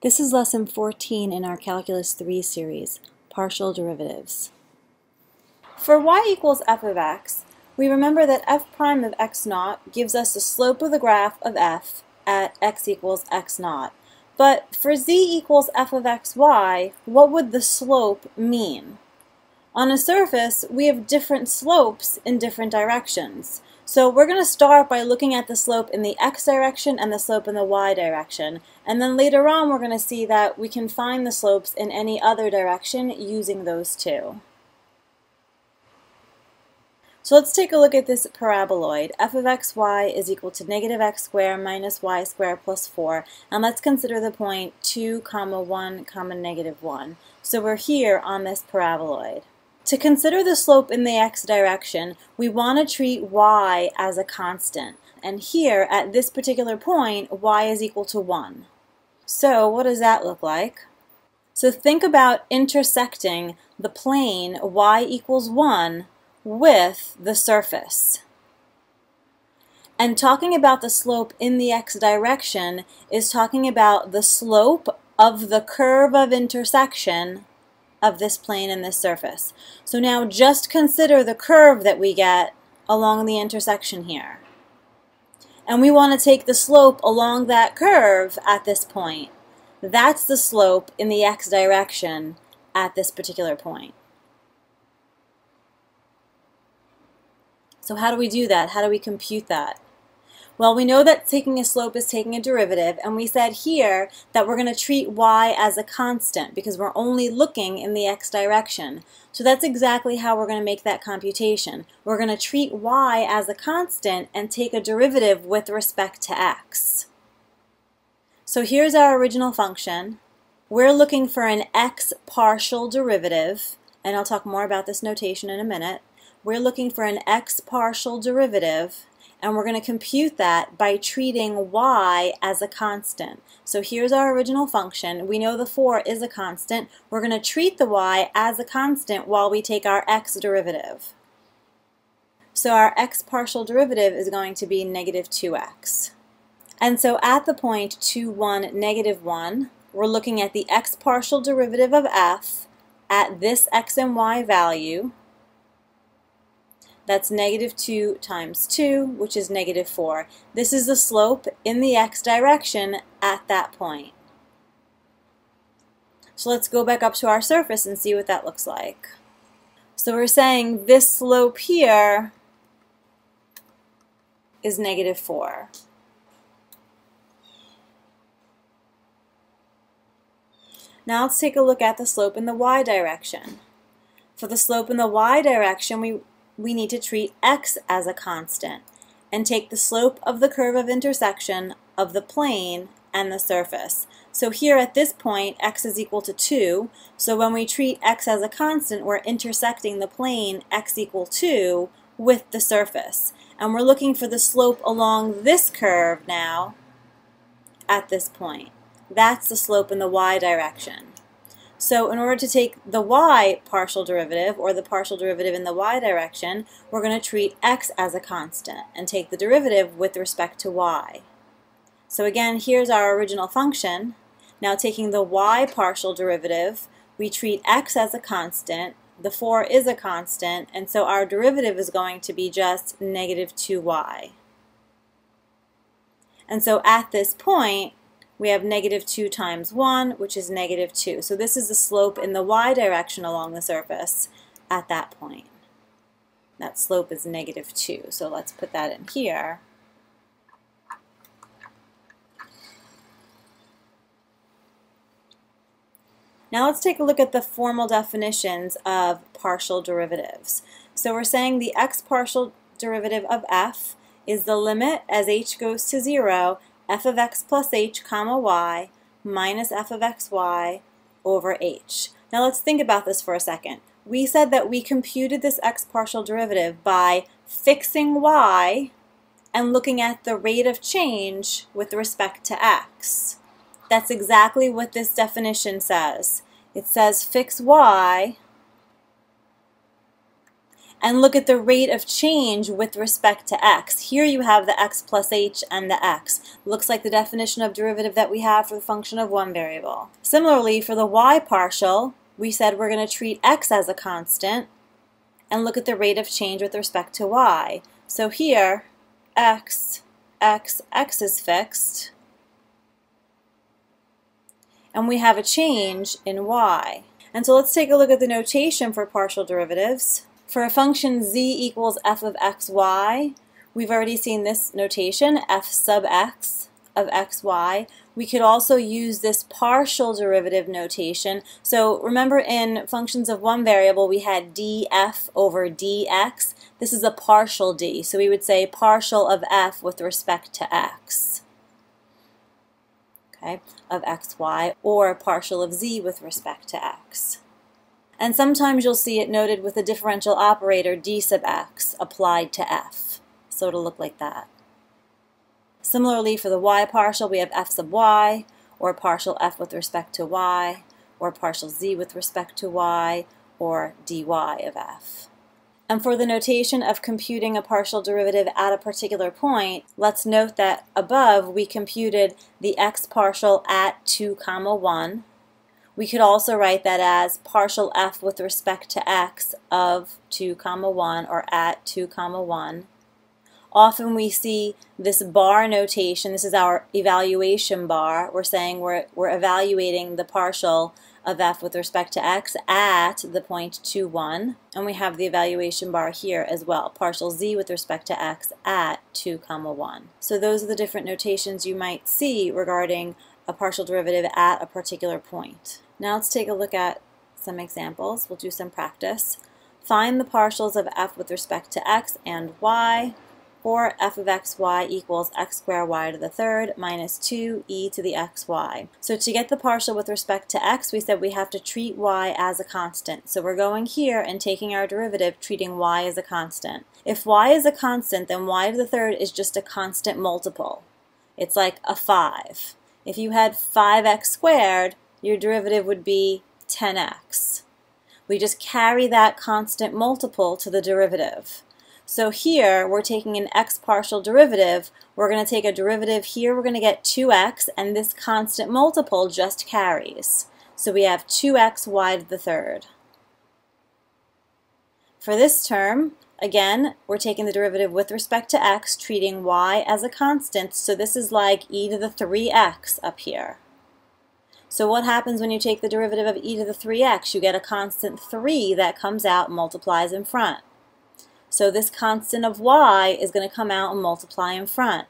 This is lesson 14 in our Calculus 3 series, partial derivatives. For y equals f of x, we remember that f prime of x naught gives us the slope of the graph of f at x equals x naught. But for z equals f of xy, what would the slope mean? On a surface, we have different slopes in different directions. So we're going to start by looking at the slope in the x direction and the slope in the y direction. And then later on we're going to see that we can find the slopes in any other direction using those two. So let's take a look at this paraboloid. f of xy is equal to negative x squared minus y squared plus 4. And let's consider the point 2 comma 1 comma negative 1. So we're here on this paraboloid. To consider the slope in the x direction, we want to treat y as a constant. And here, at this particular point, y is equal to 1. So what does that look like? So think about intersecting the plane y equals 1 with the surface. And talking about the slope in the x direction is talking about the slope of the curve of intersection of this plane and this surface. So now just consider the curve that we get along the intersection here. And we want to take the slope along that curve at this point. That's the slope in the x direction at this particular point. So how do we do that? How do we compute that? Well, we know that taking a slope is taking a derivative, and we said here that we're going to treat y as a constant because we're only looking in the x direction. So that's exactly how we're going to make that computation. We're going to treat y as a constant and take a derivative with respect to x. So here's our original function. We're looking for an x partial derivative, and I'll talk more about this notation in a minute. We're looking for an x partial derivative and we're going to compute that by treating y as a constant. So here's our original function. We know the 4 is a constant. We're going to treat the y as a constant while we take our x derivative. So our x partial derivative is going to be negative 2x. And so at the point 2, 1, negative 1, we're looking at the x partial derivative of f at this x and y value, that's negative 2 times 2, which is negative 4. This is the slope in the x direction at that point. So let's go back up to our surface and see what that looks like. So we're saying this slope here is negative 4. Now let's take a look at the slope in the y direction. For the slope in the y direction, we we need to treat x as a constant and take the slope of the curve of intersection of the plane and the surface. So here at this point, x is equal to 2. So when we treat x as a constant, we're intersecting the plane x equal 2 with the surface. And we're looking for the slope along this curve now at this point. That's the slope in the y direction. So in order to take the y partial derivative, or the partial derivative in the y direction, we're going to treat x as a constant and take the derivative with respect to y. So again, here's our original function. Now taking the y partial derivative, we treat x as a constant, the 4 is a constant, and so our derivative is going to be just negative 2y. And so at this point, we have negative 2 times 1, which is negative 2. So this is the slope in the y direction along the surface at that point. That slope is negative 2. So let's put that in here. Now let's take a look at the formal definitions of partial derivatives. So we're saying the x partial derivative of f is the limit as h goes to 0 f of x plus h comma y minus f of xy over h. Now let's think about this for a second. We said that we computed this x partial derivative by fixing y and looking at the rate of change with respect to x. That's exactly what this definition says. It says fix y and look at the rate of change with respect to x. Here you have the x plus h and the x. Looks like the definition of derivative that we have for the function of one variable. Similarly, for the y partial, we said we're going to treat x as a constant and look at the rate of change with respect to y. So here, x, x, x is fixed, and we have a change in y. And so let's take a look at the notation for partial derivatives. For a function z equals f of xy, we've already seen this notation, f sub x of xy. We could also use this partial derivative notation. So remember in functions of one variable we had df over dx. This is a partial d, so we would say partial of f with respect to x okay, of xy, or partial of z with respect to x. And sometimes you'll see it noted with a differential operator d sub x applied to f. So it'll look like that. Similarly, for the y partial, we have f sub y, or partial f with respect to y, or partial z with respect to y, or dy of f. And for the notation of computing a partial derivative at a particular point, let's note that above we computed the x partial at 2 comma 1. We could also write that as partial f with respect to x of 2 comma 1 or at 2 comma 1. Often we see this bar notation, this is our evaluation bar. We're saying we're, we're evaluating the partial of f with respect to x at the point 2, 1. And we have the evaluation bar here as well, partial z with respect to x at 2, comma 1. So those are the different notations you might see regarding a partial derivative at a particular point. Now let's take a look at some examples. We'll do some practice. Find the partials of f with respect to x and y or f of xy equals x squared y to the third minus 2e to the xy. So to get the partial with respect to x, we said we have to treat y as a constant. So we're going here and taking our derivative, treating y as a constant. If y is a constant, then y to the third is just a constant multiple. It's like a 5. If you had 5x squared, your derivative would be 10x. We just carry that constant multiple to the derivative. So here we're taking an x partial derivative. We're going to take a derivative here. We're going to get 2x and this constant multiple just carries. So we have 2x y to the third. For this term, again, we're taking the derivative with respect to x, treating y as a constant. So this is like e to the 3x up here. So what happens when you take the derivative of e to the 3x? You get a constant 3 that comes out and multiplies in front. So this constant of y is going to come out and multiply in front.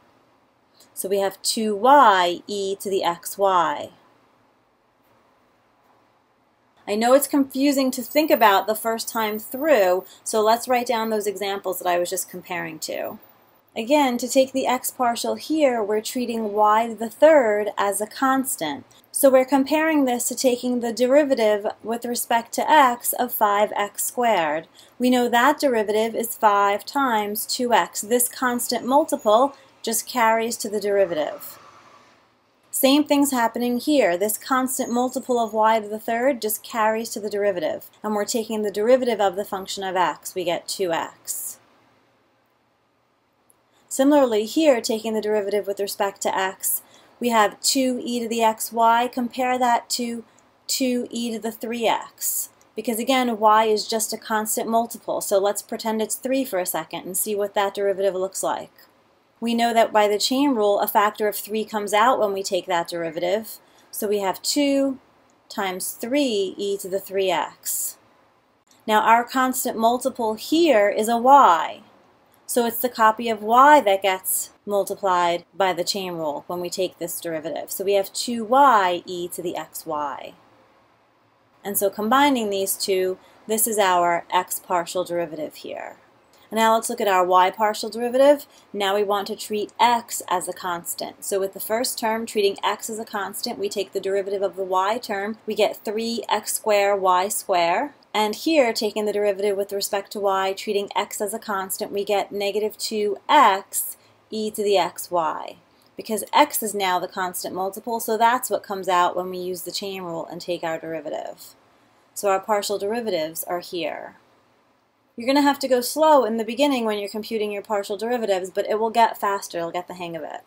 So we have 2y e to the xy. I know it's confusing to think about the first time through, so let's write down those examples that I was just comparing to. Again, to take the x partial here, we're treating y to the third as a constant. So we're comparing this to taking the derivative with respect to x of 5x squared. We know that derivative is 5 times 2x. This constant multiple just carries to the derivative. Same thing's happening here. This constant multiple of y to the third just carries to the derivative. And we're taking the derivative of the function of x. We get 2x. Similarly here, taking the derivative with respect to x, we have 2e to the xy. Compare that to 2e to the 3x. Because again, y is just a constant multiple, so let's pretend it's 3 for a second and see what that derivative looks like. We know that by the chain rule, a factor of 3 comes out when we take that derivative. So we have 2 times 3e to the 3x. Now our constant multiple here is a y. So it's the copy of y that gets multiplied by the chain rule when we take this derivative. So we have 2y e to the xy. And so combining these two, this is our x partial derivative here. Now let's look at our y partial derivative. Now we want to treat x as a constant. So with the first term, treating x as a constant, we take the derivative of the y term. We get 3x squared y squared. And here, taking the derivative with respect to y, treating x as a constant, we get negative 2x e to the xy. Because x is now the constant multiple, so that's what comes out when we use the chain rule and take our derivative. So our partial derivatives are here. You're going to have to go slow in the beginning when you're computing your partial derivatives, but it will get faster. You'll get the hang of it.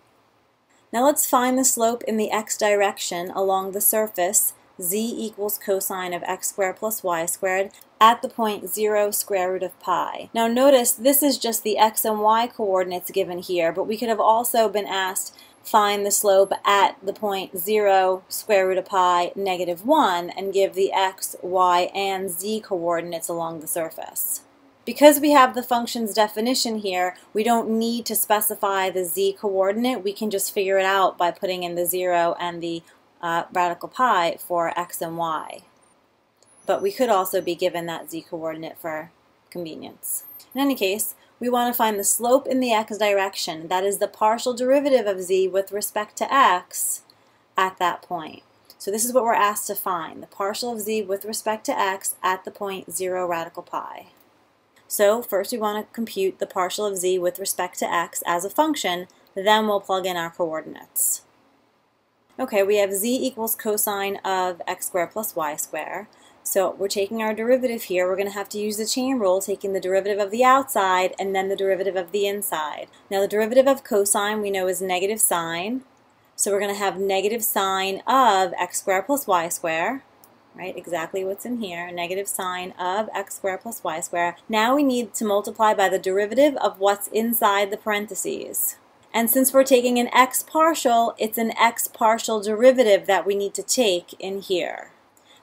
Now let's find the slope in the x direction along the surface z equals cosine of x squared plus y squared at the point 0 square root of pi. Now notice this is just the x and y coordinates given here, but we could have also been asked find the slope at the point 0 square root of pi negative 1 and give the x, y, and z coordinates along the surface. Because we have the function's definition here, we don't need to specify the z coordinate. We can just figure it out by putting in the 0 and the uh, radical pi for x and y. But we could also be given that z coordinate for convenience. In any case, we want to find the slope in the x direction, that is the partial derivative of z with respect to x at that point. So this is what we're asked to find, the partial of z with respect to x at the point 0 radical pi. So first we want to compute the partial of z with respect to x as a function, then we'll plug in our coordinates. Okay, we have z equals cosine of x squared plus y squared. So we're taking our derivative here. We're going to have to use the chain rule, taking the derivative of the outside and then the derivative of the inside. Now the derivative of cosine we know is negative sine. So we're going to have negative sine of x squared plus y squared. Right, exactly what's in here, negative sine of x squared plus y squared. Now we need to multiply by the derivative of what's inside the parentheses. And since we're taking an x partial, it's an x partial derivative that we need to take in here.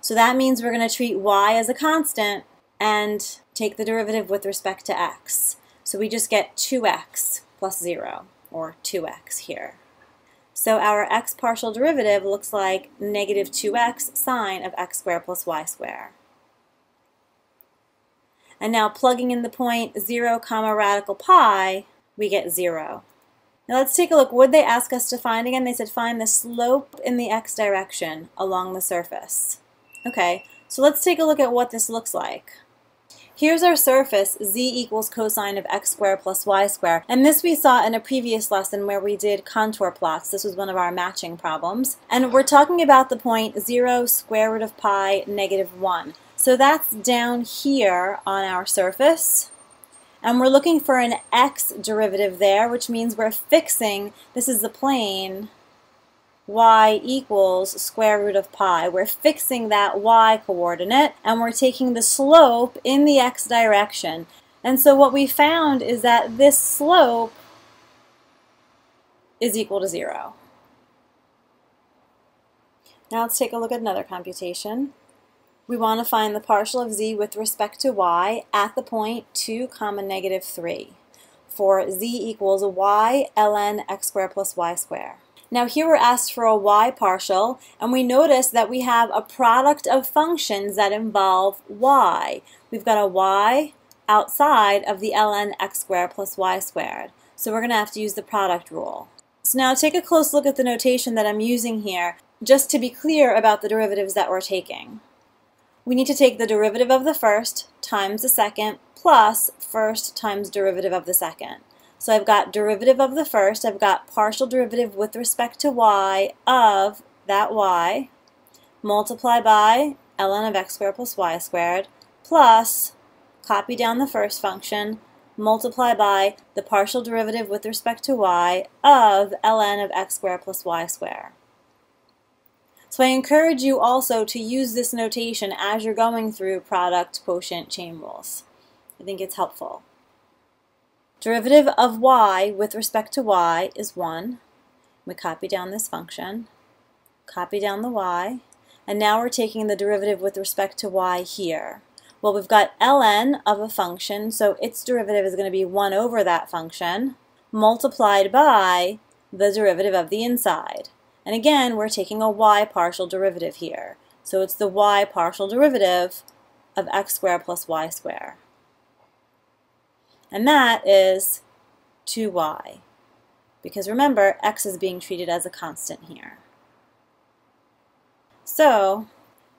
So that means we're going to treat y as a constant and take the derivative with respect to x. So we just get 2x plus 0, or 2x here. So our x partial derivative looks like negative 2x sine of x squared plus y squared. And now plugging in the point 0 comma radical pi, we get 0. Now let's take a look. What they ask us to find again? They said find the slope in the x direction along the surface. Okay, so let's take a look at what this looks like. Here's our surface, z equals cosine of x squared plus y squared. And this we saw in a previous lesson where we did contour plots. This was one of our matching problems. And we're talking about the point 0 square root of pi negative 1. So that's down here on our surface. And we're looking for an x derivative there, which means we're fixing, this is the plane, y equals square root of pi. We're fixing that y coordinate, and we're taking the slope in the x direction. And so what we found is that this slope is equal to 0. Now let's take a look at another computation we want to find the partial of z with respect to y at the point 2 comma negative 3 for z equals y ln x squared plus y squared. Now here we're asked for a y partial and we notice that we have a product of functions that involve y. We've got a y outside of the ln x squared plus y squared. So we're going to have to use the product rule. So now take a close look at the notation that I'm using here just to be clear about the derivatives that we're taking we need to take the derivative of the first times the second plus first times derivative of the second. So I've got derivative of the first, I've got partial derivative with respect to y of that y, multiply by ln of x squared plus y squared, plus, copy down the first function, multiply by the partial derivative with respect to y of ln of x squared plus y squared. So I encourage you also to use this notation as you're going through product quotient chain rules. I think it's helpful. Derivative of y with respect to y is 1. We copy down this function, copy down the y, and now we're taking the derivative with respect to y here. Well, we've got ln of a function, so its derivative is going to be 1 over that function, multiplied by the derivative of the inside. And again, we're taking a y partial derivative here. So it's the y partial derivative of x squared plus y squared. And that is 2y. Because remember, x is being treated as a constant here. So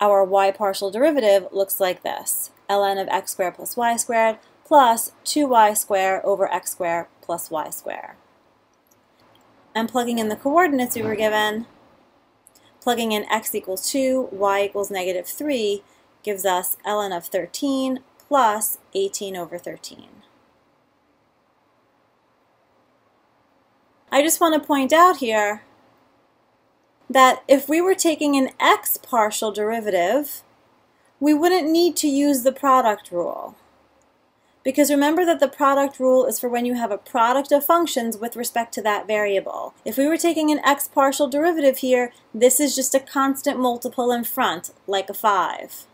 our y partial derivative looks like this. ln of x squared plus y squared plus 2y squared over x squared plus y squared and plugging in the coordinates we were given, plugging in x equals 2, y equals negative 3, gives us ln of 13 plus 18 over 13. I just want to point out here that if we were taking an x partial derivative, we wouldn't need to use the product rule. Because remember that the product rule is for when you have a product of functions with respect to that variable. If we were taking an x partial derivative here, this is just a constant multiple in front, like a 5.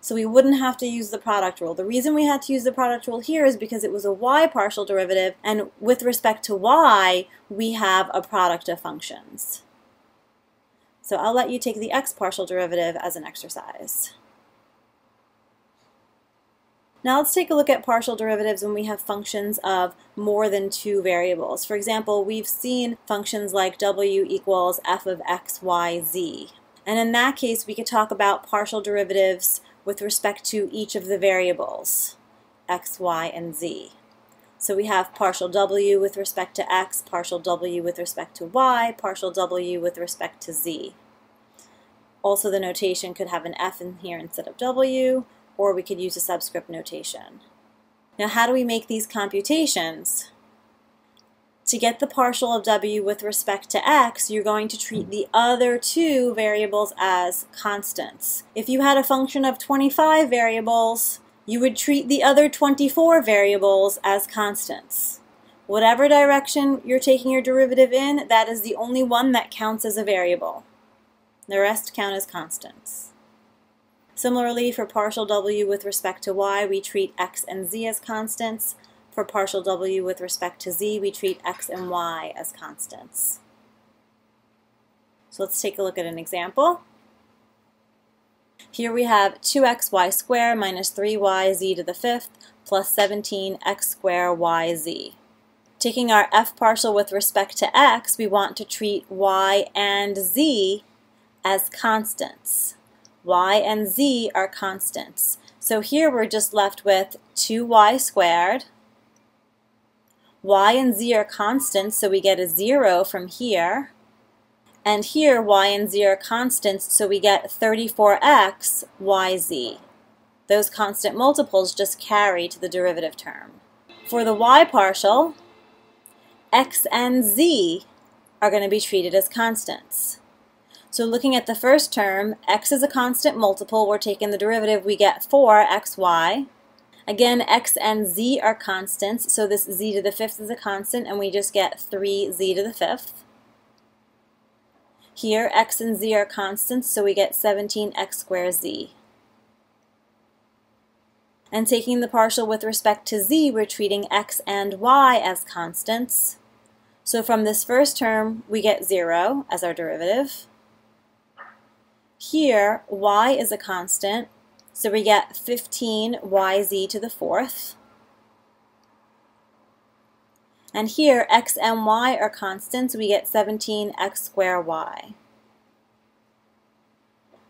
So we wouldn't have to use the product rule. The reason we had to use the product rule here is because it was a y partial derivative, and with respect to y, we have a product of functions. So I'll let you take the x partial derivative as an exercise. Now let's take a look at partial derivatives when we have functions of more than two variables. For example, we've seen functions like w equals f of x, y, z. And in that case, we could talk about partial derivatives with respect to each of the variables, x, y, and z. So we have partial w with respect to x, partial w with respect to y, partial w with respect to z. Also the notation could have an f in here instead of w, or we could use a subscript notation. Now how do we make these computations? To get the partial of w with respect to x, you're going to treat the other two variables as constants. If you had a function of 25 variables, you would treat the other 24 variables as constants. Whatever direction you're taking your derivative in, that is the only one that counts as a variable. The rest count as constants. Similarly, for partial w with respect to y, we treat x and z as constants. For partial w with respect to z, we treat x and y as constants. So let's take a look at an example. Here we have 2xy squared minus 3yz to the fifth plus 17x squared yz. Taking our f partial with respect to x, we want to treat y and z as constants y and z are constants. So here we're just left with 2y squared. y and z are constants, so we get a 0 from here. And here y and z are constants, so we get 34x yz. Those constant multiples just carry to the derivative term. For the y partial, x and z are going to be treated as constants. So looking at the first term, x is a constant multiple. We're taking the derivative. We get 4xy. Again, x and z are constants, so this z to the fifth is a constant, and we just get 3z to the fifth. Here, x and z are constants, so we get 17x squared z. And taking the partial with respect to z, we're treating x and y as constants. So from this first term, we get 0 as our derivative. Here, y is a constant, so we get 15yz to the fourth. And here, x and y are constants, we get 17x squared y.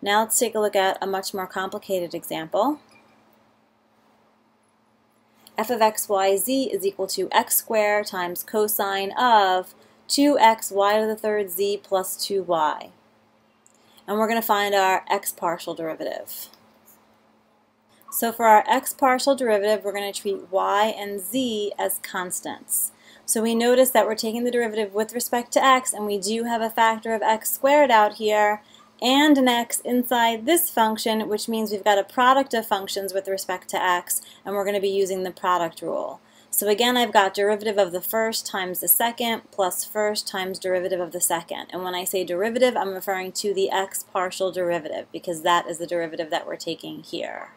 Now let's take a look at a much more complicated example. f of x, y, z is equal to x squared times cosine of 2x y to the third z plus 2y and we're going to find our x partial derivative. So for our x partial derivative, we're going to treat y and z as constants. So we notice that we're taking the derivative with respect to x, and we do have a factor of x squared out here, and an x inside this function, which means we've got a product of functions with respect to x, and we're going to be using the product rule. So again, I've got derivative of the first times the second plus first times derivative of the second. And when I say derivative, I'm referring to the x partial derivative because that is the derivative that we're taking here.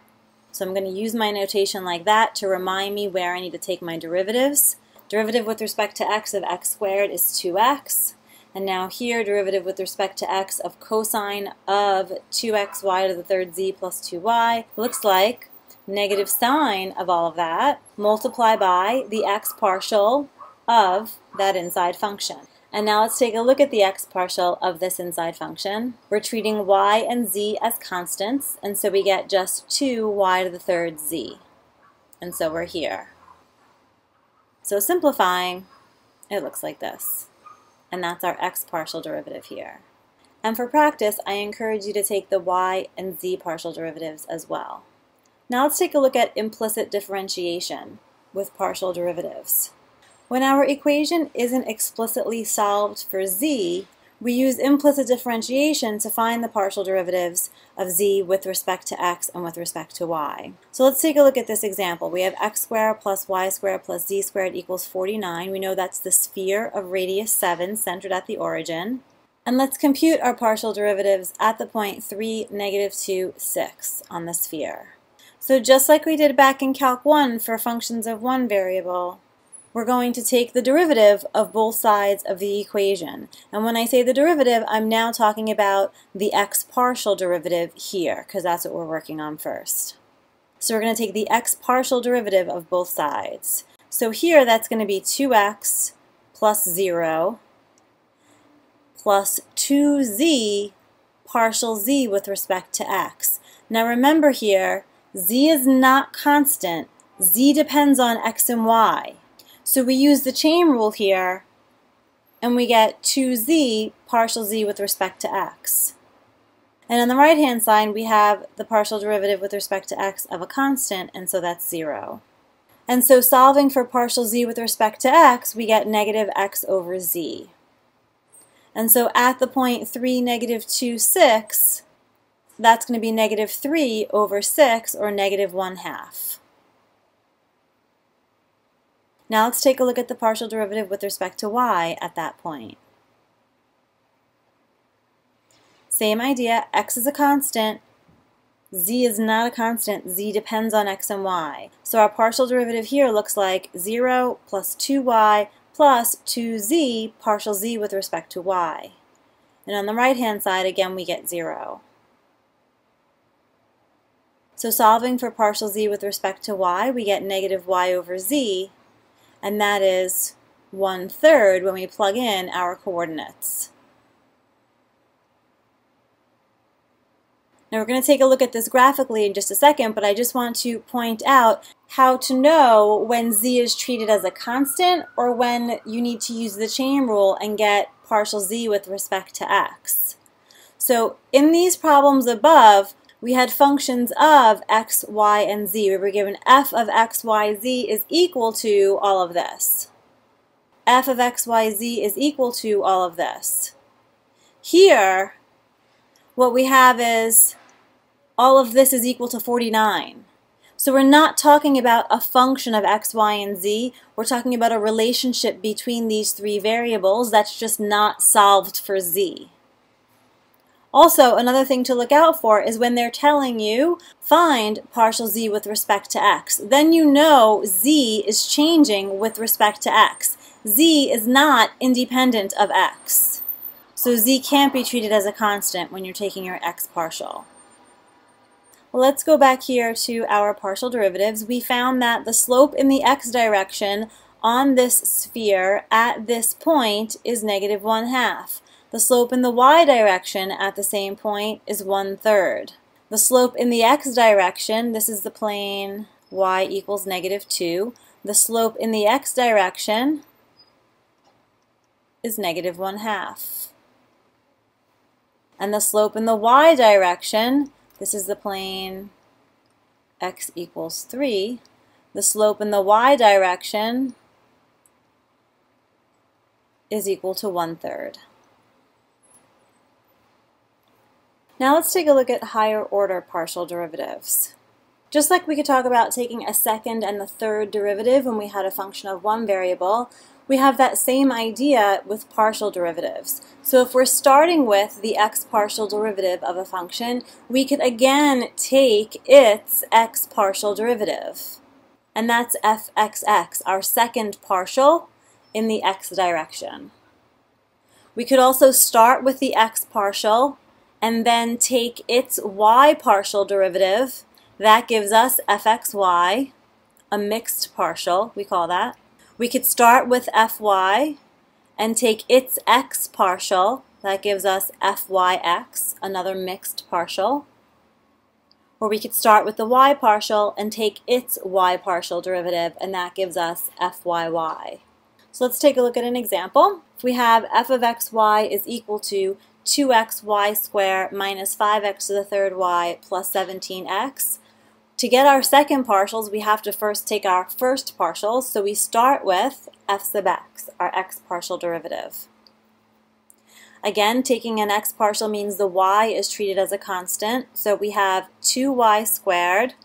So I'm going to use my notation like that to remind me where I need to take my derivatives. Derivative with respect to x of x squared is 2x. And now here, derivative with respect to x of cosine of 2xy to the third z plus 2y looks like negative sine of all of that, multiply by the x partial of that inside function. And now let's take a look at the x partial of this inside function. We're treating y and z as constants, and so we get just 2y to the third z. And so we're here. So simplifying, it looks like this. And that's our x partial derivative here. And for practice, I encourage you to take the y and z partial derivatives as well. Now let's take a look at implicit differentiation with partial derivatives. When our equation isn't explicitly solved for z, we use implicit differentiation to find the partial derivatives of z with respect to x and with respect to y. So let's take a look at this example. We have x squared plus y squared plus z squared equals 49. We know that's the sphere of radius 7 centered at the origin. And let's compute our partial derivatives at the point 3, negative 2, 6 on the sphere. So just like we did back in Calc 1 for functions of one variable, we're going to take the derivative of both sides of the equation. And when I say the derivative, I'm now talking about the x partial derivative here, because that's what we're working on first. So we're going to take the x partial derivative of both sides. So here that's going to be 2x plus 0 plus 2z partial z with respect to x. Now remember here, z is not constant. z depends on x and y. So we use the chain rule here, and we get 2z partial z with respect to x. And on the right-hand side, we have the partial derivative with respect to x of a constant, and so that's 0. And so solving for partial z with respect to x, we get negative x over z. And so at the point 3, negative 2, 6, that's going to be negative 3 over 6, or negative 1 half. Now let's take a look at the partial derivative with respect to y at that point. Same idea, x is a constant, z is not a constant, z depends on x and y. So our partial derivative here looks like 0 plus 2y plus 2z partial z with respect to y. And on the right-hand side, again, we get 0. So solving for partial z with respect to y, we get negative y over z, and that is one third when we plug in our coordinates. Now we're going to take a look at this graphically in just a second, but I just want to point out how to know when z is treated as a constant or when you need to use the chain rule and get partial z with respect to x. So in these problems above, we had functions of x, y, and z. We were given f of x, y, z is equal to all of this. f of x, y, z is equal to all of this. Here, what we have is all of this is equal to 49. So we're not talking about a function of x, y, and z. We're talking about a relationship between these three variables that's just not solved for z. Also, another thing to look out for is when they're telling you, find partial z with respect to x. Then you know z is changing with respect to x. z is not independent of x. So z can't be treated as a constant when you're taking your x partial. Let's go back here to our partial derivatives. We found that the slope in the x direction on this sphere at this point is negative 1 half. The slope in the y direction at the same point is one-third. The slope in the x direction, this is the plane y equals negative 2. The slope in the x direction is negative 1 half. And the slope in the y direction, this is the plane x equals 3. The slope in the y direction is equal to one-third. Now let's take a look at higher order partial derivatives. Just like we could talk about taking a second and the third derivative when we had a function of one variable, we have that same idea with partial derivatives. So if we're starting with the x partial derivative of a function, we could again take its x partial derivative. And that's fxx, our second partial in the x direction. We could also start with the x partial and then take its y partial derivative. That gives us fxy, a mixed partial, we call that. We could start with fy and take its x partial. That gives us fyx, another mixed partial. Or we could start with the y partial and take its y partial derivative, and that gives us fyy. So let's take a look at an example. If we have f of xy is equal to 2xy squared minus 5x to the third y plus 17x, To get our second partials, we have to first take our first partials, so we start with f sub x, our x partial derivative. Again, taking an x partial means the y is treated as a constant, so we have 2y squared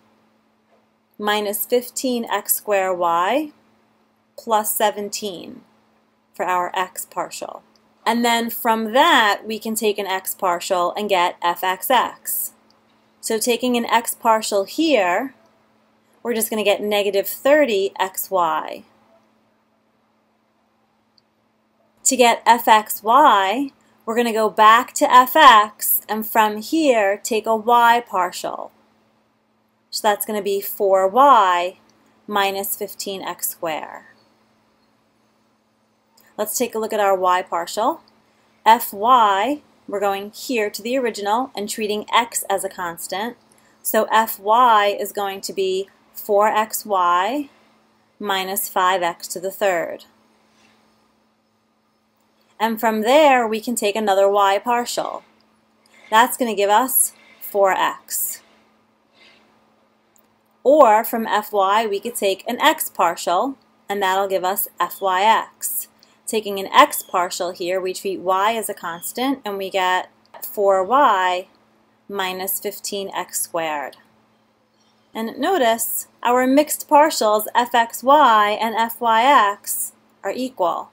minus 15x squared y plus 17 for our x partial. And then from that, we can take an x partial and get fxx. So taking an x partial here, we're just going to get negative 30 xy. To get fxy, we're going to go back to fx, and from here, take a y partial. So that's going to be 4y minus 15x squared. Let's take a look at our y partial. fy we're going here to the original and treating x as a constant. So fy is going to be 4xy minus 5x to the third. And from there, we can take another y partial. That's going to give us 4x. Or from fy, we could take an x partial, and that'll give us fyx. Taking an x partial here, we treat y as a constant, and we get 4y minus 15x squared. And notice our mixed partials fxy and fyx are equal.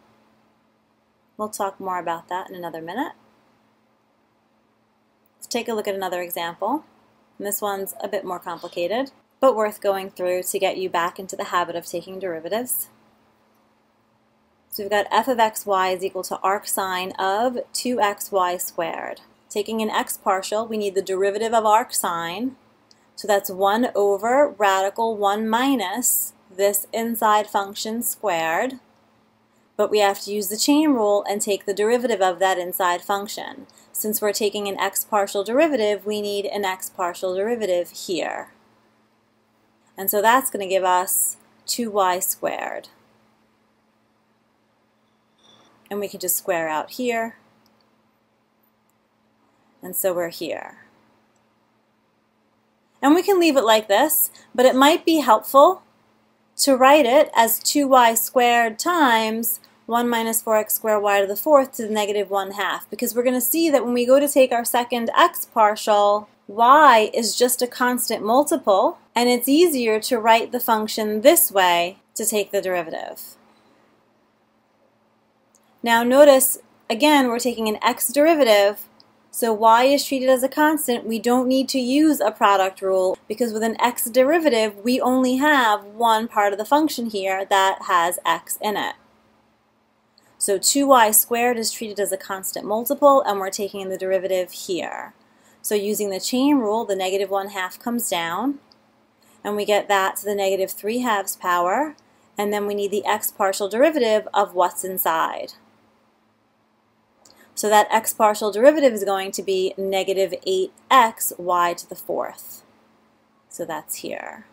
We'll talk more about that in another minute. Let's take a look at another example. And this one's a bit more complicated, but worth going through to get you back into the habit of taking derivatives. So we've got f of xy is equal to arc sine of 2xy squared. Taking an x partial, we need the derivative of arc sine. So that's 1 over radical 1 minus this inside function squared. But we have to use the chain rule and take the derivative of that inside function. Since we're taking an x partial derivative, we need an x partial derivative here. And so that's going to give us 2y squared and we can just square out here. And so we're here. And we can leave it like this, but it might be helpful to write it as 2y squared times 1 minus 4x squared y to the fourth to the negative 1 half because we're going to see that when we go to take our second x partial, y is just a constant multiple and it's easier to write the function this way to take the derivative. Now notice, again, we're taking an x derivative, so y is treated as a constant. We don't need to use a product rule because with an x derivative, we only have one part of the function here that has x in it. So 2y squared is treated as a constant multiple, and we're taking the derivative here. So using the chain rule, the negative 1 half comes down, and we get that to the negative 3 halves power, and then we need the x partial derivative of what's inside. So that x partial derivative is going to be negative 8x y to the fourth. So that's here.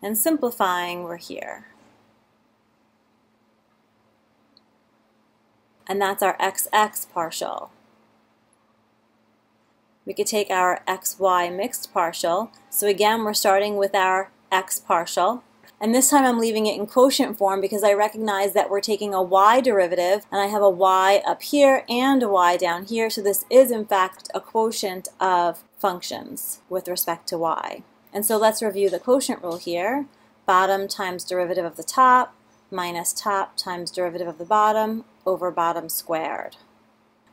And simplifying, we're here. And that's our xx partial. We could take our xy mixed partial. So again, we're starting with our x partial. And this time I'm leaving it in quotient form because I recognize that we're taking a y derivative and I have a y up here and a y down here. So this is in fact a quotient of functions with respect to y. And so let's review the quotient rule here. Bottom times derivative of the top minus top times derivative of the bottom over bottom squared.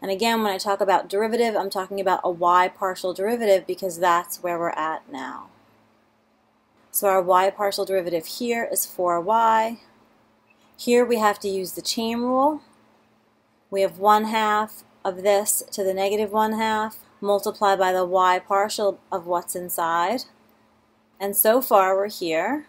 And again, when I talk about derivative, I'm talking about a y partial derivative because that's where we're at now. So our y partial derivative here is 4y. Here we have to use the chain rule. We have 1 half of this to the negative 1 half multiplied by the y partial of what's inside. And so far we're here.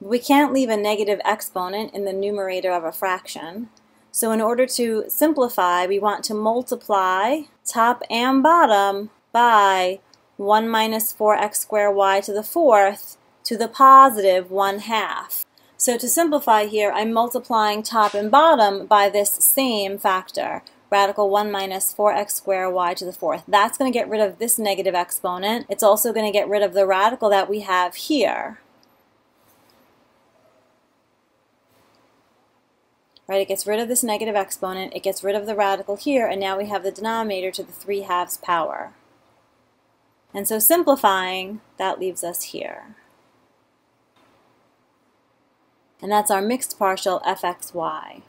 We can't leave a negative exponent in the numerator of a fraction. So in order to simplify, we want to multiply top and bottom by 1 minus 4x squared y to the fourth to the positive 1 half. So to simplify here, I'm multiplying top and bottom by this same factor. radical 1 minus 4x squared y to the fourth. That's going to get rid of this negative exponent. It's also going to get rid of the radical that we have here. Right, it gets rid of this negative exponent, it gets rid of the radical here, and now we have the denominator to the 3 halves power. And so simplifying, that leaves us here. And that's our mixed partial fxy.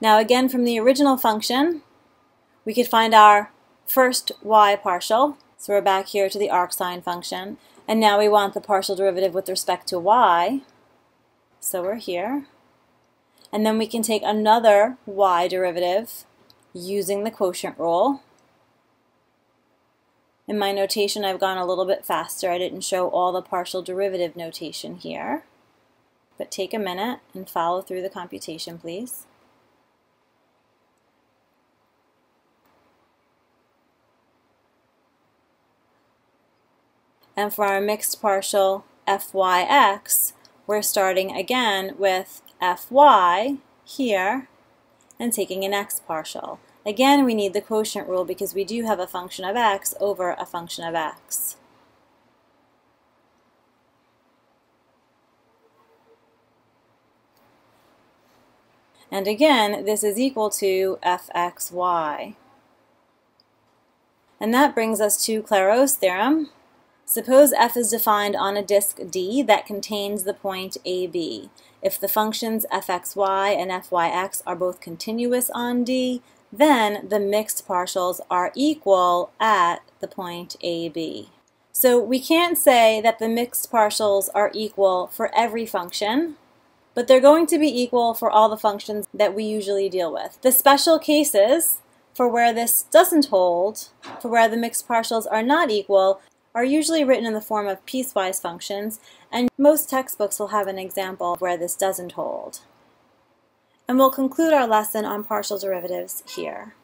Now again, from the original function, we could find our first y partial. So we're back here to the arcsine function. And now we want the partial derivative with respect to y. So we're here. And then we can take another y derivative using the quotient rule. In my notation, I've gone a little bit faster. I didn't show all the partial derivative notation here. But take a minute and follow through the computation, please. And for our mixed partial fyx, we're starting again with fy here and taking an x partial. Again, we need the quotient rule because we do have a function of x over a function of x. And again, this is equal to fxy. And that brings us to Clairaut's theorem, Suppose f is defined on a disk D that contains the point AB. If the functions fxy and fyx are both continuous on D, then the mixed partials are equal at the point AB. So we can't say that the mixed partials are equal for every function, but they're going to be equal for all the functions that we usually deal with. The special cases for where this doesn't hold, for where the mixed partials are not equal, are usually written in the form of piecewise functions, and most textbooks will have an example where this doesn't hold. And we'll conclude our lesson on partial derivatives here.